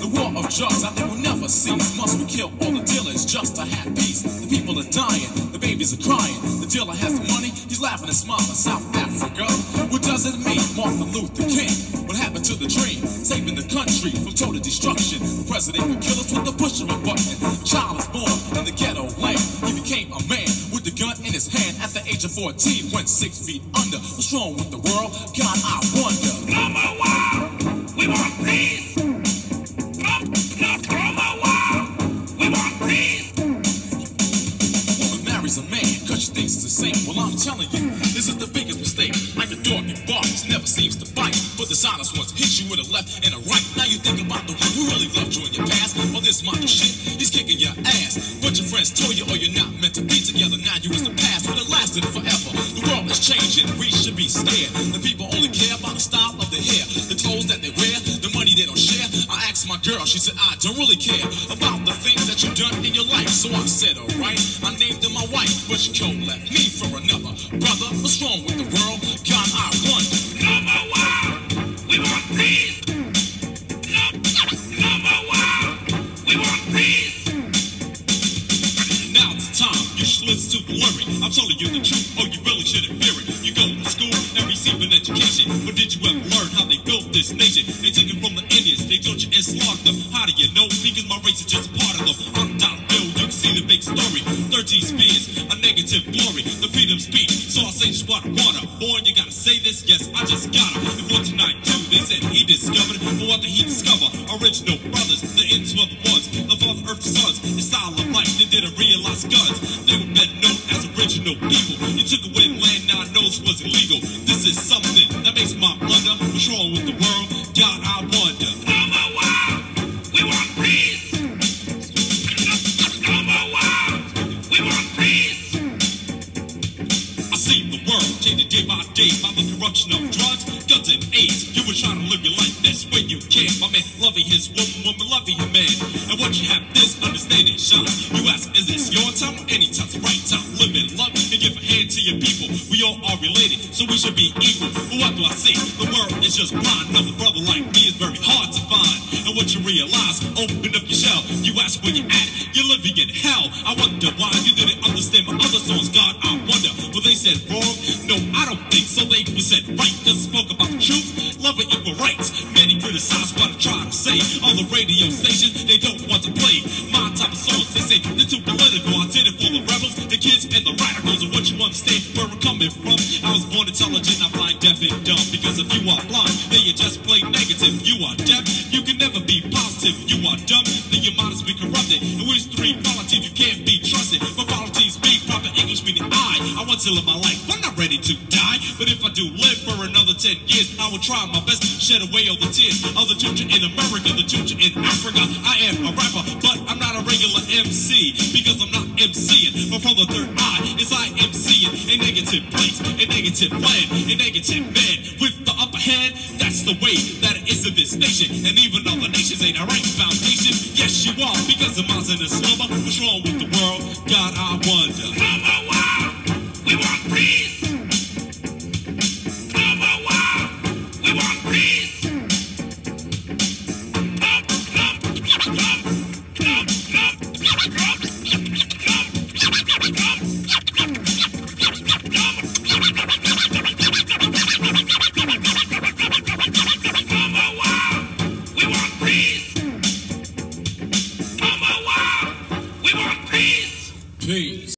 The war of drugs I think will never cease. Must we kill all the dealers just to have peace? The people are dying, the babies are crying. The dealer has the money, he's laughing and smiling. South Africa, what does it mean? Martin Luther King, what happened to the dream? Saving the country from total destruction. The president will kill us with the push of a button. Child is born in the ghetto land. He became a man with the gun in his hand at the age of 14. Went six feet under. What's wrong with the world? God, telling you, this is the biggest mistake. Like a dog that barks, never seems to bite. But the dishonest ones hit you with a left and a right. Now you think about the one who really loved you in your past. Well, this model shit, he's kicking your ass. But your friends told you, oh, you're not meant to be together. Now you is the past, but it lasted forever. The world is changing, we should be scared. The people only care about the style of their hair, the clothes that they wear, the money they don't share. I asked my girl, she said, I don't really care about the things that you've done in your life. So I said, alright, I named she cold left me for another. Brother, what's wrong with the world? God, I wonder. Number one, we want peace. We want peace. Now it's time, you should listen to the lyric. I'm telling you the truth, oh, you really shouldn't hear it. You go to school and receive an education, but did you ever learn how they built this nation? They took it from the Indians, they tortured and slaughtered them. How do you know? Because my race is just a part of them. I'm Dollar See the big story. 13 spears, a negative glory, the freedom speech. So I say just what I wanna. Born, you gotta say this, yes, I just gotta. In 1492, they said he discovered, but what did he discover? Original brothers, the ends were the ones, the father earth sons, the style of life, they didn't realize guns. They were better known as original people. You took away land, now I know it was illegal. This is something that makes my blood What's and AIDS. You were trying to live your life best way you can. My man loving his woman, woman loving her man. And once you have this understanding, Sean, you ask, is this your time or any time's the right time? Live in love and give a hand to your people. We all are related, so we should be equal. But what do I say? The world is just blind. Another brother like me is very hard to find. And what you realize, open up your shell. You ask where you at, you're living in hell. I wonder why you didn't understand my other songs. God, I wonder. Well, they said wrong. No, I don't think so. They were said right. Cause spoke about truth. Love and equal rights. Many criticize what I try to say. On the radio stations, they don't want to play my type of songs. They say they're too political. I did it for the rebels, the kids, and the radicals. And what you understand where I'm coming from. I was born intelligent, I'm blind, deaf, and dumb. Because if you are blind, then you just play negative. You are deaf, you can never be positive. You are dumb, then your mind is be corrupted. And with three qualities, you can't be trusted. But I. I want to live my life. I'm not ready to die. But if I do live for another 10 years, I will try my best to shed away all the tears of the children in America, the children in Africa. I am a rapper, but I'm not a regular MC because I'm not MCing. But from the third eye, is I MCing a negative place, a negative plan, a negative man with the upper hand. That's the way that it is in this nation. And even other nations ain't a right foundation. Yes, you are because the mind's in a slumber. What's wrong with